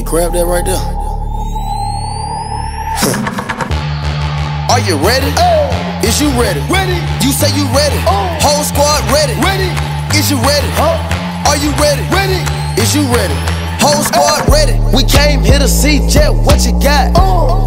Hey, grab that right there. Are you ready? Oh. Is you ready? Ready. You say you ready. Oh. Whole squad ready. Ready. Is you ready? Huh? Are you ready? Ready. Is you ready? Whole squad ready. We came here to see Jet. What you got? Oh.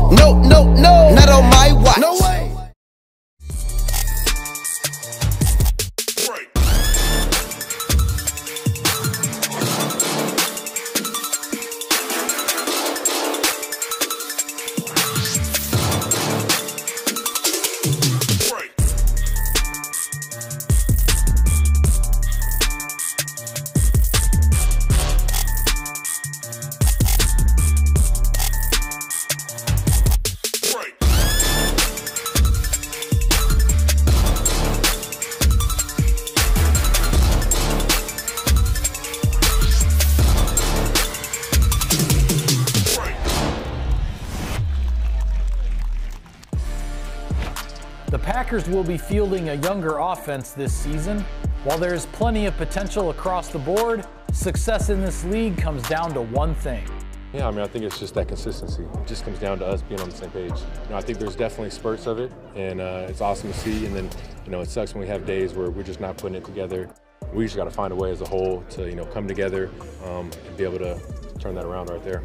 The Packers will be fielding a younger offense this season. While there is plenty of potential across the board, success in this league comes down to one thing. Yeah, I mean, I think it's just that consistency. It just comes down to us being on the same page. You know, I think there's definitely spurts of it, and uh, it's awesome to see. And then, you know, it sucks when we have days where we're just not putting it together. We just got to find a way as a whole to, you know, come together um, and be able to turn that around right there.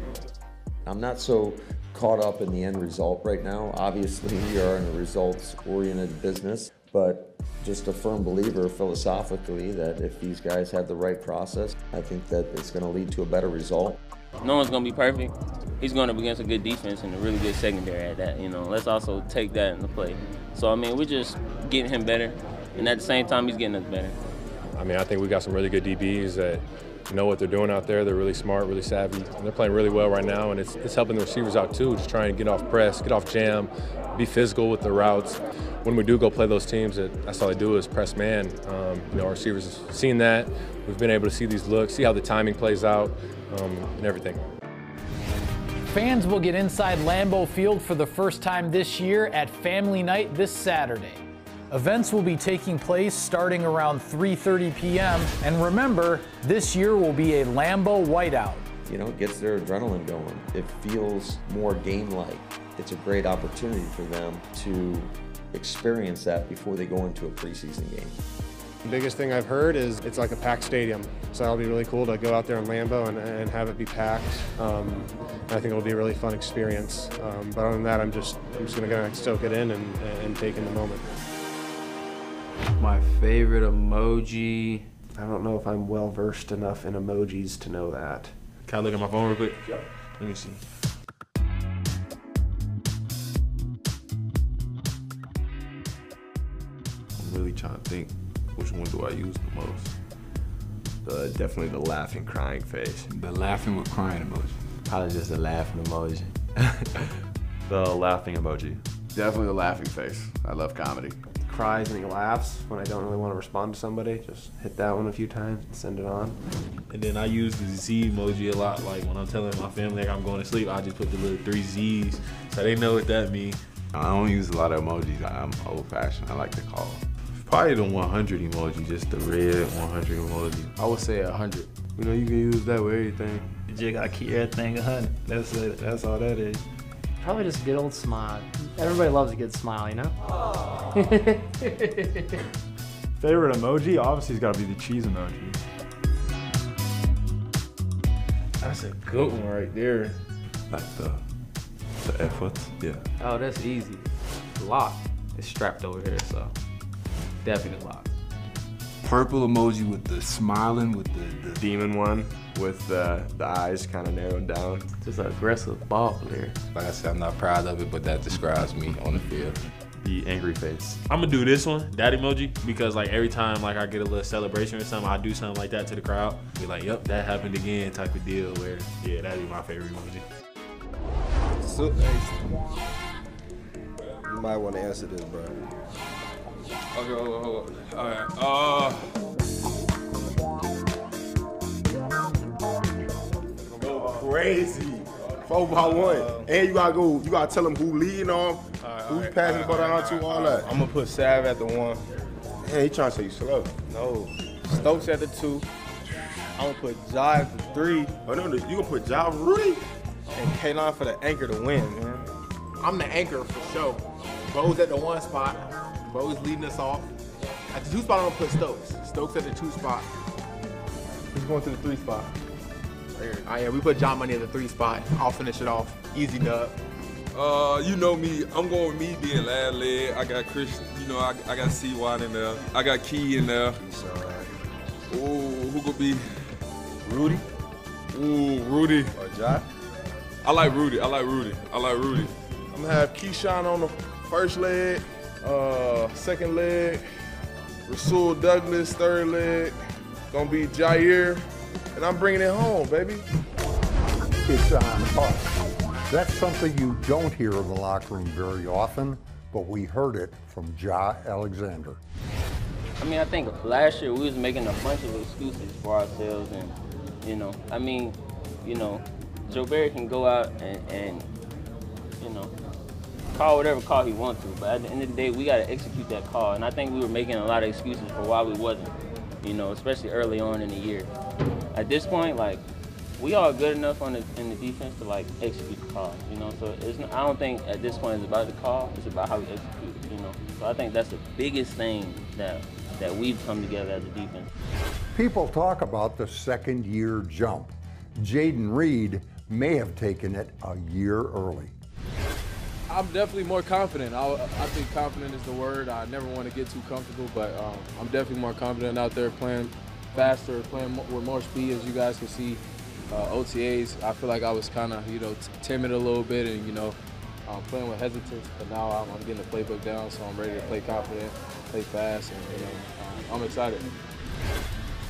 I'm not so caught up in the end result right now. Obviously, we are in a results-oriented business, but just a firm believer philosophically that if these guys have the right process, I think that it's going to lead to a better result. No one's gonna be perfect. He's going up against a good defense and a really good secondary at that. You know, let's also take that into play. So I mean, we're just getting him better, and at the same time, he's getting us better. I mean, I think we got some really good DBs that know what they're doing out there. They're really smart, really savvy, and they're playing really well right now. And it's, it's helping the receivers out too, just trying to get off press, get off jam, be physical with the routes. When we do go play those teams, that that's all they do is press man. Um, you know, our receivers have seen that. We've been able to see these looks, see how the timing plays out, um, and everything. Fans will get inside Lambeau Field for the first time this year at Family Night this Saturday. Events will be taking place starting around 3:30 p.m. and remember, this year will be a Lambeau whiteout. You know, it gets their adrenaline going. It feels more game-like. It's a great opportunity for them to experience that before they go into a preseason game. The biggest thing I've heard is it's like a packed stadium. So that'll be really cool to go out there in Lambeau and, and have it be packed. Um, I think it'll be a really fun experience. Um, but other than that, I'm just I'm just gonna go soak it in and, and take in the moment. My favorite emoji. I don't know if I'm well versed enough in emojis to know that. Can I look at my phone real quick? Let me see. I'm really trying to think which one do I use the most. Uh, definitely the laughing, crying face. The laughing with crying emoji. Probably just the laughing emoji. the laughing emoji. Definitely the laughing face. I love comedy. Cries and he laughs when I don't really want to respond to somebody. Just hit that one a few times and send it on. And then I use the Z emoji a lot. Like when I'm telling my family like I'm going to sleep, I just put the little three Z's so they know what that means. I don't use a lot of emojis. I'm old fashioned. I like to call. Probably the 100 emoji, just the red 100 emoji. I would say 100. You know, you can use that with everything. You just gotta keep everything 100. That's it. That's all that is. Probably just a good old smile. Everybody loves a good smile, you know? Favorite emoji? Obviously, it's gotta be the cheese emoji. That's a good one right there. Like the the efforts, yeah. Oh, that's easy. Lock. is strapped over here, so definitely lock. Purple emoji with the smiling with the, the demon one with the, the eyes kind of narrowed down. Just an aggressive ball player. Like I said, I'm not proud of it, but that describes me on the field. The angry face. I'm gonna do this one, that emoji, because like every time like I get a little celebration or something, I do something like that to the crowd. Be like, yep, that happened again type of deal where, yeah, that'd be my favorite emoji. So, you might want to answer this, bro. Okay, hold on, hold on. All right. Uh. Crazy. Four by one. And you gotta go, you gotta tell them who leading on, who's passing the ball down to, all that. I'm gonna put Sav at the one. Hey, he trying to say you slow. No. Stokes at the two. I'm gonna put Ja at the three. Oh no, you gonna put Ja Rudy? and Kaylon for the anchor to win, man. I'm the anchor for sure. Bo's at the one spot. Bo's leading us off. At the two spot, I'm gonna put Stokes. Stokes at the two spot. He's going to the three spot. Oh yeah, we put John Money at the three spot. I'll finish it off. Easy dub. Uh, you know me. I'm going with me being last leg. I got Chris. You know, I, I got C1 in there. I got Key in there. Ooh, who could be? Rudy. Ooh, Rudy. Or Josh. I like Rudy. I like Rudy. I like Rudy. I'm gonna have Keisean on the first leg, uh, second leg, Rasul Douglas third leg, gonna be Jaire, and I'm bringing it home, baby. It's uh, on us. That's something you don't hear in the locker room very often, but we heard it from Ja Alexander. I mean, I think last year we was making a bunch of excuses for ourselves, and you know, I mean, you know, Joe Barry can go out and, and you know, call whatever call he wants to, but at the end of the day, we got to execute that call, and I think we were making a lot of excuses for why we wasn't, you know, especially early on in the year. At this point, like, we are good enough on the, in the defense to like execute the call, you know. So it's not, I don't think at this point it's about the call; it's about how we execute, you know. So I think that's the biggest thing that that we've come together as a defense. People talk about the second year jump. Jayden Reed may have taken it a year early. I'm definitely more confident. I, I think confident is the word. I never want to get too comfortable, but um, I'm definitely more confident out there playing faster, playing with more speed, as you guys can see. Uh, OTAs, I feel like I was kind of, you know, timid a little bit and, you know, um, playing with hesitance, but now I'm, I'm, getting the playbook down, so I'm ready to play confident, play fast, and, you know, um, I'm excited.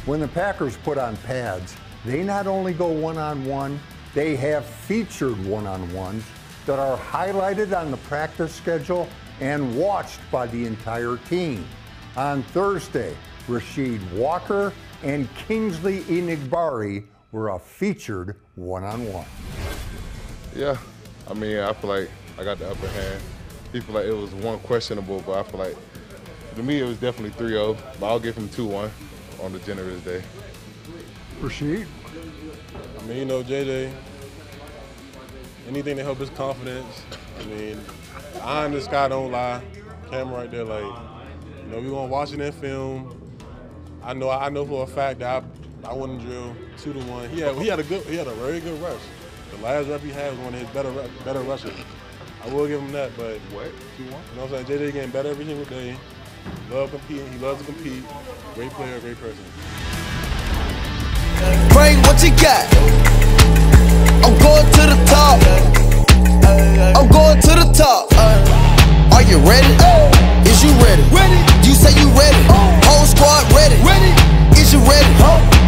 When the Packers put on pads, they not only go one on one, they have featured one on ones that are highlighted on the practice schedule and watched by the entire team. On Thursday, Rasheed Walker and Kingsley Enagbare were a featured one on one. Yeah, I mean, I feel like I got the upper hand. People like it was one questionable, but I feel like to me it was definitely 3-0. But I'll give him 2-1 on the generous day. Rasheed? I mean, you know, JJ, anything to help his confidence. I mean, eye in the sky don't lie. Camera right there, like, you know, we gonna watch it in film. I know I know for a fact that I, I wouldn't drill two to one. He had he had a good he had a very good rush. The last rep he had was one of his better better rushes. I will give him that, but what two one? You know what I'm saying? JJ getting better every single day. Love competing. He loves to compete. Great player, great person. Bring what you got. I'm going to the top. I'm going to the top. Are you ready? Is you? Ready. You say you ready squad ready. ready. Is you ready? Huh?